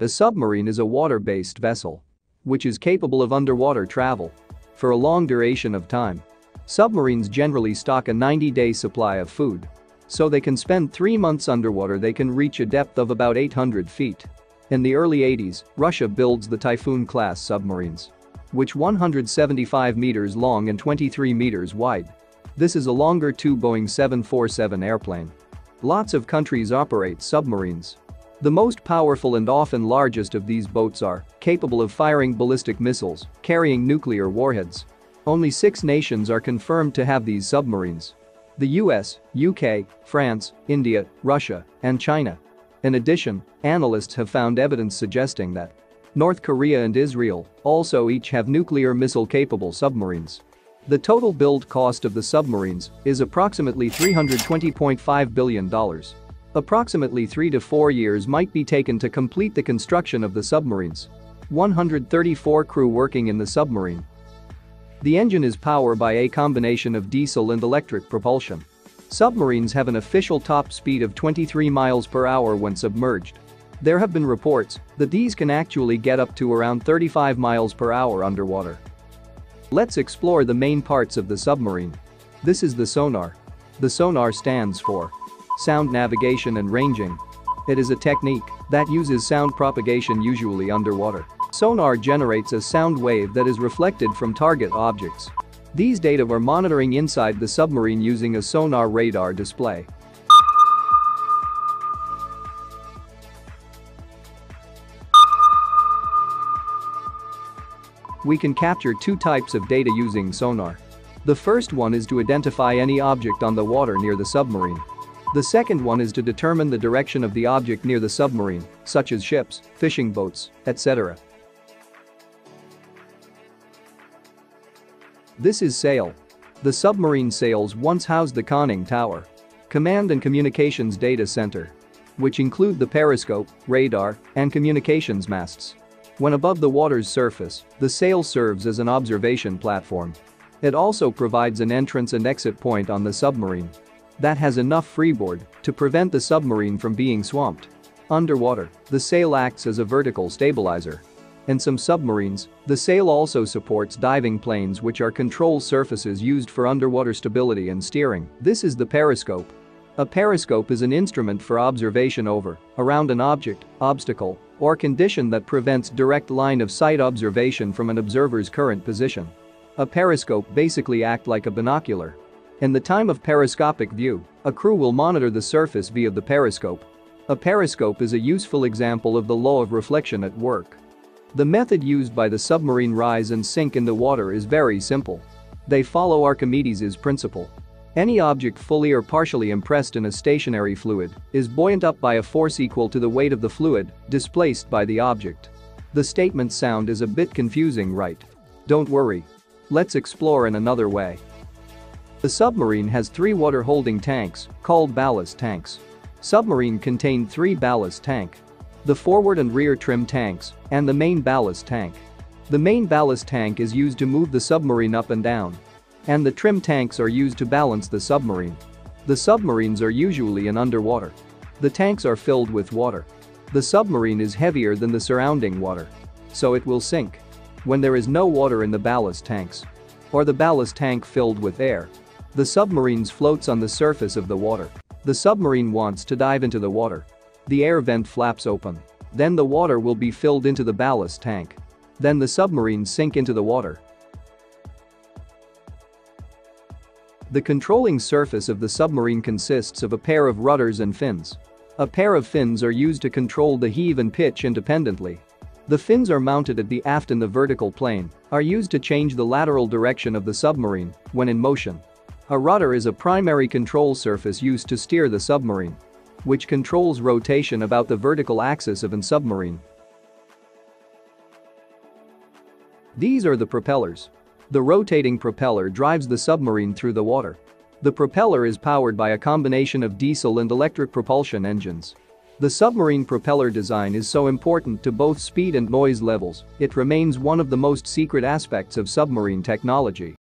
A submarine is a water-based vessel which is capable of underwater travel for a long duration of time. Submarines generally stock a 90-day supply of food. So they can spend three months underwater they can reach a depth of about 800 feet. In the early 80s, Russia builds the Typhoon-class submarines which 175 meters long and 23 meters wide. This is a longer two Boeing 747 airplane. Lots of countries operate submarines. The most powerful and often largest of these boats are capable of firing ballistic missiles, carrying nuclear warheads. Only six nations are confirmed to have these submarines. The US, UK, France, India, Russia, and China. In addition, analysts have found evidence suggesting that North Korea and Israel also each have nuclear missile-capable submarines. The total build cost of the submarines is approximately $320.5 billion. Approximately 3 to 4 years might be taken to complete the construction of the submarines. 134 crew working in the submarine. The engine is powered by a combination of diesel and electric propulsion. Submarines have an official top speed of 23 miles per hour when submerged. There have been reports that these can actually get up to around 35 miles per hour underwater. Let's explore the main parts of the submarine. This is the sonar. The sonar stands for sound navigation and ranging. It is a technique that uses sound propagation usually underwater. Sonar generates a sound wave that is reflected from target objects. These data are monitoring inside the submarine using a sonar radar display. We can capture two types of data using sonar. The first one is to identify any object on the water near the submarine. The second one is to determine the direction of the object near the submarine, such as ships, fishing boats, etc. This is sail. The submarine sails once housed the conning tower, command and communications data center, which include the periscope, radar, and communications masts. When above the water's surface, the sail serves as an observation platform. It also provides an entrance and exit point on the submarine that has enough freeboard to prevent the submarine from being swamped. Underwater, the sail acts as a vertical stabilizer. In some submarines, the sail also supports diving planes which are control surfaces used for underwater stability and steering. This is the periscope. A periscope is an instrument for observation over, around an object, obstacle, or condition that prevents direct line of sight observation from an observer's current position. A periscope basically act like a binocular. In the time of periscopic view, a crew will monitor the surface via the periscope. A periscope is a useful example of the law of reflection at work. The method used by the submarine rise and sink in the water is very simple. They follow Archimedes' principle. Any object fully or partially impressed in a stationary fluid is buoyant up by a force equal to the weight of the fluid displaced by the object. The statement sound is a bit confusing right? Don't worry. Let's explore in another way. The submarine has three water holding tanks, called ballast tanks. Submarine contain three ballast tank. The forward and rear trim tanks, and the main ballast tank. The main ballast tank is used to move the submarine up and down, and the trim tanks are used to balance the submarine. The submarines are usually in underwater. The tanks are filled with water. The submarine is heavier than the surrounding water. So it will sink. When there is no water in the ballast tanks. Or the ballast tank filled with air. The submarine floats on the surface of the water. The submarine wants to dive into the water. The air vent flaps open. Then the water will be filled into the ballast tank. Then the submarine sink into the water. The controlling surface of the submarine consists of a pair of rudders and fins. A pair of fins are used to control the heave and pitch independently. The fins are mounted at the aft in the vertical plane, are used to change the lateral direction of the submarine when in motion. A rudder is a primary control surface used to steer the submarine, which controls rotation about the vertical axis of an submarine. These are the propellers. The rotating propeller drives the submarine through the water. The propeller is powered by a combination of diesel and electric propulsion engines. The submarine propeller design is so important to both speed and noise levels, it remains one of the most secret aspects of submarine technology.